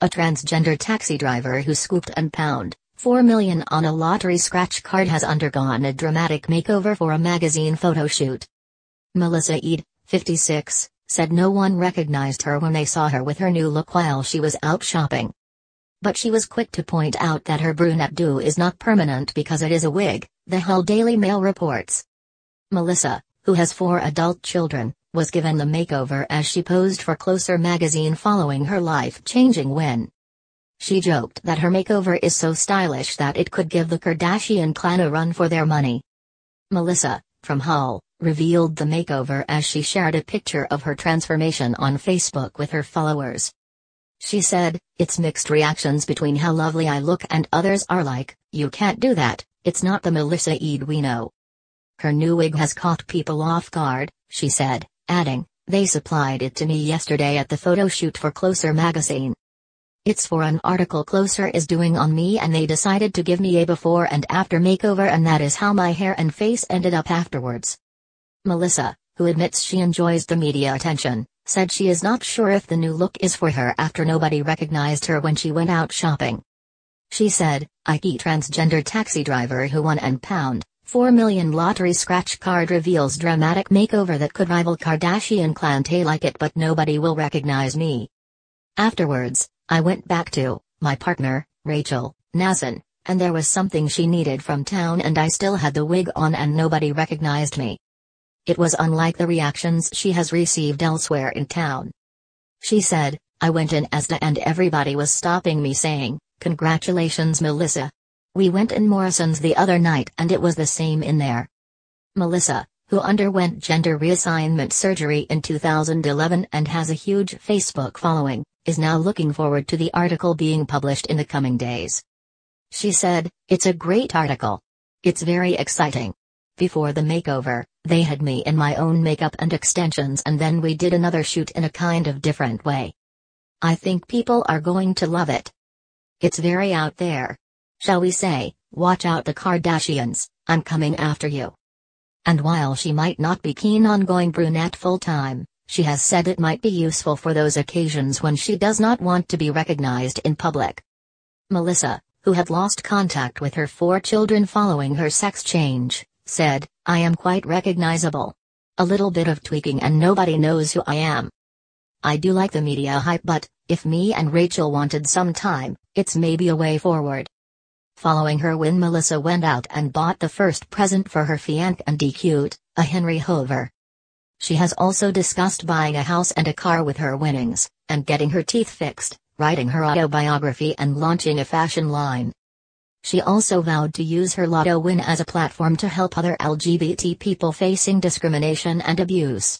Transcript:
a transgender taxi driver who scooped and pound 4 million on a lottery scratch card has undergone a dramatic makeover for a magazine photo shoot. Melissa Ede, 56, said no one recognized her when they saw her with her new look while she was out shopping. But she was quick to point out that her brunette do is not permanent because it is a wig, the Hull Daily Mail reports. Melissa, who has four adult children, was given the makeover as she posed for Closer magazine following her life-changing win. She joked that her makeover is so stylish that it could give the Kardashian clan a run for their money. Melissa, from Hull, revealed the makeover as she shared a picture of her transformation on Facebook with her followers. She said, It's mixed reactions between how lovely I look and others are like, you can't do that, it's not the Melissa Ede we know. Her new wig has caught people off guard, she said, adding, They supplied it to me yesterday at the photo shoot for Closer magazine. It's for an article Closer is doing on me and they decided to give me a before and after makeover and that is how my hair and face ended up afterwards. Melissa, who admits she enjoys the media attention, said she is not sure if the new look is for her after nobody recognized her when she went out shopping. She said, Ike transgender taxi driver who won and pound, 4 million lottery scratch card reveals dramatic makeover that could rival Kardashian clan Tay like it but nobody will recognize me. Afterwards, I went back to my partner, Rachel, Nazen, and there was something she needed from town and I still had the wig on and nobody recognized me. It was unlike the reactions she has received elsewhere in town. She said, I went in Asda and everybody was stopping me saying, Congratulations Melissa. We went in Morrisons the other night and it was the same in there. Melissa, who underwent gender reassignment surgery in 2011 and has a huge Facebook following, is now looking forward to the article being published in the coming days. She said, It's a great article. It's very exciting. Before the makeover, they had me in my own makeup and extensions and then we did another shoot in a kind of different way. I think people are going to love it. It's very out there. Shall we say, watch out the Kardashians, I'm coming after you. And while she might not be keen on going brunette full time, she has said it might be useful for those occasions when she does not want to be recognized in public. Melissa, who had lost contact with her four children following her sex change, said, I am quite recognizable. A little bit of tweaking and nobody knows who I am. I do like the media hype but, if me and Rachel wanted some time, it's maybe a way forward. Following her win Melissa went out and bought the first present for her fiancé and DQ'd, a Henry Hoover. She has also discussed buying a house and a car with her winnings, and getting her teeth fixed, writing her autobiography and launching a fashion line. She also vowed to use her lotto win as a platform to help other LGBT people facing discrimination and abuse.